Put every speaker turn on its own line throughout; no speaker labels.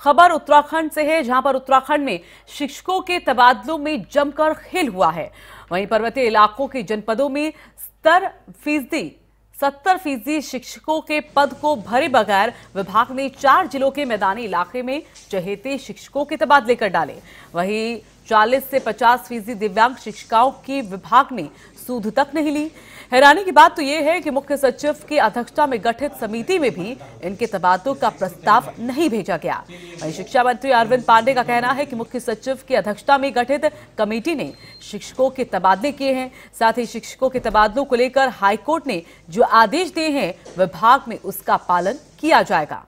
खबर उत्तराखंड से है, जहाँ पर उत्तराखंड में शिक्षकों के तबादलों में जमकर खेल हुआ है। वहीं पर्वतीय इलाकों के जनपदों में सत्तर फ़ीसदी सत्तर फ़ीसदी शिक्षकों के पद को भरे बगैर विभाग ने चार जिलों के मैदानी इलाके में चहेते शिक्षकों के तबादले कर डाले। वहीं 40 से 50 फ़ीसदी दिव्यांग शिक्षिकाओं की विभाग ने सूद तक नहीं ली। हैरानी की बात तो यह है कि मुख्य सचिव की अध्यक्षता में गठित समिति में भी इनके तबादलों का प्रस्ताव नहीं भेजा गया। वहीं शिक्षा मंत्री अरविंद पांडे का कहना है कि मुख्य सचिव की अध्यक्षता में गठित कमेटी ने शिक्षकों के तबादले किए हैं। साथ ही शिक्षकों के तबादलों को लेकर हाईकोर्ट ने जो आदेश दिए हैं, विभाग में उसका पालन किया जाएगा।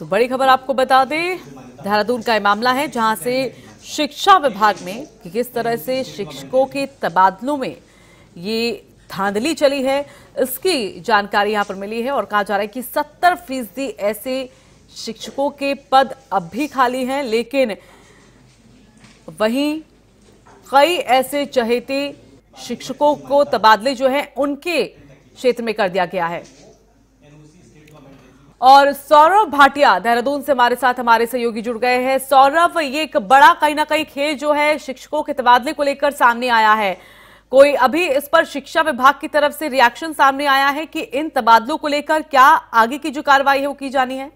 तो बड़ी खबर आपको बता दें, देहरादून का मामला है जहाँ से शिक्षा विभाग में कि किस तरह से शिक्षकों के तबादलों में ये धांधली चली है, इसकी जानकारी यहाँ पर मिली है और कहा जा रहा है कि 70 फ़ीसदी ऐसे शिक्षकों के पद अब भी खाली हैं, लेकिन वहीं कई ऐसे चहेते शिक्षकों को तबादले जो है, उनके क्षेत्र में कर दिया गया है। और सौरभ भाटिया देहरादून से हमारे साथ हमारे सहयोगी जुड़ गए हैं। सौरभ, ये एक बड़ा कहीं ना कहीं खेल जो है शिक्षकों के तबादले को लेकर सामने आया है। कोई अभी इस पर शिक्षा विभाग की तरफ़ से रिएक्शन सामने आया है कि इन तबादलों को लेकर क्या आगे की जो कार्रवाई है वो की जानी है?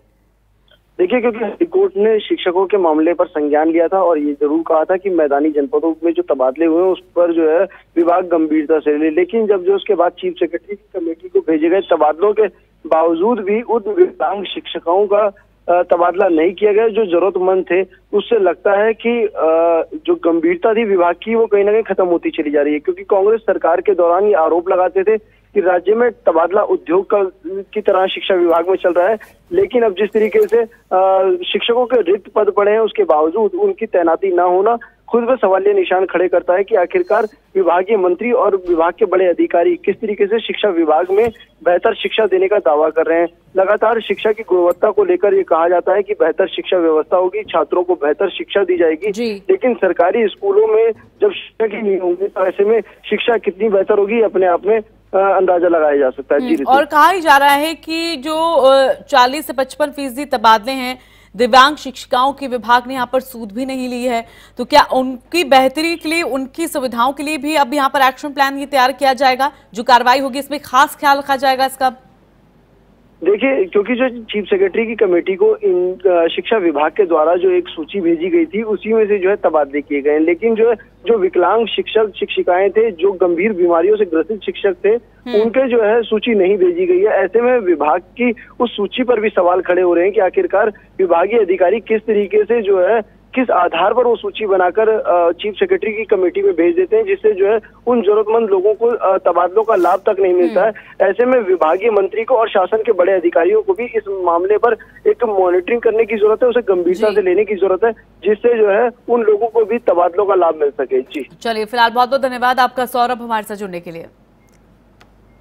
देखिए, क्योंकि हाईकोर्ट ने शिक्षकों के मामले पर संज्ञान लिया था और ये ज़रूर कहा था कि मैदानी जनपदों में जो तबादले हुए उस पर जो है विभाग गंभीरता से ले। लेकिन जब जो उसके बाद चीफ सेक्रेटरी की कमेटी को भेजे गए तबादलों के बावजूद भी उन विकलांग शिक्षकों का तबादला नहीं किया गया, जो जरूरतमंद थे, उससे लगता है कि जो गंभीरता थी विभाग की, वो कहीं ना कहीं खत्म होती चली जा रही है। क्योंकि कांग्रेस सरकार के दौरान ये आरोप लगाते थे कि राज्य में तबादला उद्योग का, की तरह शिक्षा विभाग में चल रहा है, लेकिन अब जिस तरीके से शिक्षकों के रिक्त पद पड़े हैं, उसके बावजूद उनकी तैनाती ना होना खुद में सवालिया निशान खड़े करता है कि आखिरकार विभागीय मंत्री और विभाग के बड़े अधिकारी किस तरीके से शिक्षा विभाग में बेहतर शिक्षा देने का दावा कर रहे हैं। लगातार शिक्षा की गुणवत्ता को लेकर ये कहा जाता है कि बेहतर शिक्षा व्यवस्था होगी छात्रों को बेहतर शिक्षा दी जाएगी। लेकिन सरकारी स्कूलों में जब शिक्षक ही नहीं होंगे तो ऐसे में शिक्षा कितनी बेहतर होगी अपने आप में अंदाज़ा लगाया जा सकता है। जी
हम्म, और कहा ही जा रहा है कि जो चालीस से पचपन फ़ीसदी तबादले हैं दिव्यांग शिक्षिकाओं के विभाग ने यहाँ पर सूद भी नहीं ली है। तो क्या उनकी बेहतरी के लिए, उनकी सुविधाओं के लिए भी अब यहाँ पर एक्शन प्लान ये तैयार किया जाएगा? जो कार्रवाई होगी, इसमें खास ख्याल रखा जाएगा इसका।
देखिए क्योंकि जो चीफ सेक्रेटरी की कमेटी को इन शिक्षा विभाग के द्वारा जो एक सूची भेजी गई थी उसी में से जो है तबादले किए गए लेकिन जो है जो विकलांग शिक्षक शिक्षिकाएँ थे जो गंभीर बीमारियों से ग्रसित शिक्षक थे हम्म। उनके जो है सूची नहीं भेजी गई है ऐसे में विभाग की उस सूची पर भी सवाल खड़े हो रहे हैं कि आखिरकार विभागीय अधिकारी किस तरीके से जो है किस आधार पर वो सूची बनाकर चीफ सेक्रेटरी की कमेटी में भेज देते हैं जिससे जो है उन जरूरतमंद लोगों को तबादलों का लाभ तक नहीं मिलता है। हम्म। ऐसे में विभागीय मंत्री को और शासन के बड़े अधिकारियों को भी इस मामले पर एक मॉनिटरिंग करने की ज़रूरत है उसे गंभीरता से लेने की ज़रूरत है जिससे जो है उन लोगों को भी तबादलों का लाभ मिल सके। जी।
चलिए फ़िलहाल बहुत बहुत धन्यवाद आपका सौरभ हमारे साथ जुड़ने के लिए।